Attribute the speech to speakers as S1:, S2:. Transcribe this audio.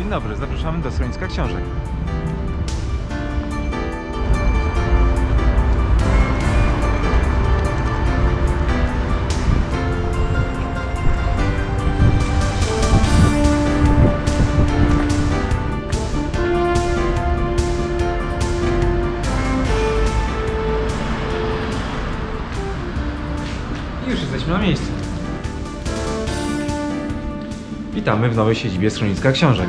S1: dobry, zapraszamy do schroniska książek. Już jesteśmy na miejscu. Witamy w nowej siedzibie schroniska książek.